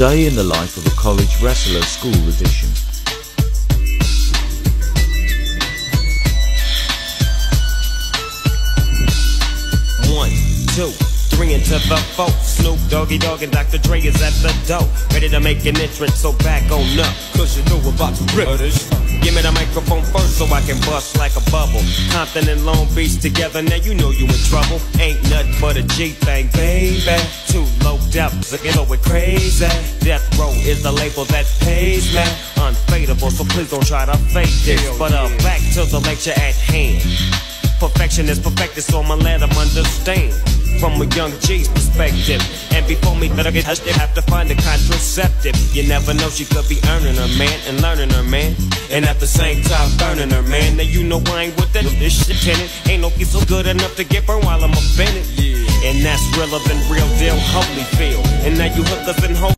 Day in the life of a college wrestler school edition. One, two, three into the four. Snoop Doggy Dogg and Dr. Dre is at the door. Ready to make an entrance, so back on up. Cause you know we're about to rip oh, this. Give me the microphone first so I can bust like a bubble. Compton and Long Beach together, now you know you in trouble. Ain't nothing but a G thing, baby. Too low depth, looking over crazy. Death Row is the label that pays me. Unfadable, so please don't try to fake this. But uh, back to the lecture at hand. Perfection is perfected, so I'ma let them understand from a young G's perspective. And before me better get hushed, they have to find a contraceptive. You never know, she could be earning her man and learning her man. And at the same time, burning her man. Now you know I ain't with that this shit tenant. Ain't no piece so good enough to get burned while I'm offended. And that's realer than real deal. And now you hookers and hoes.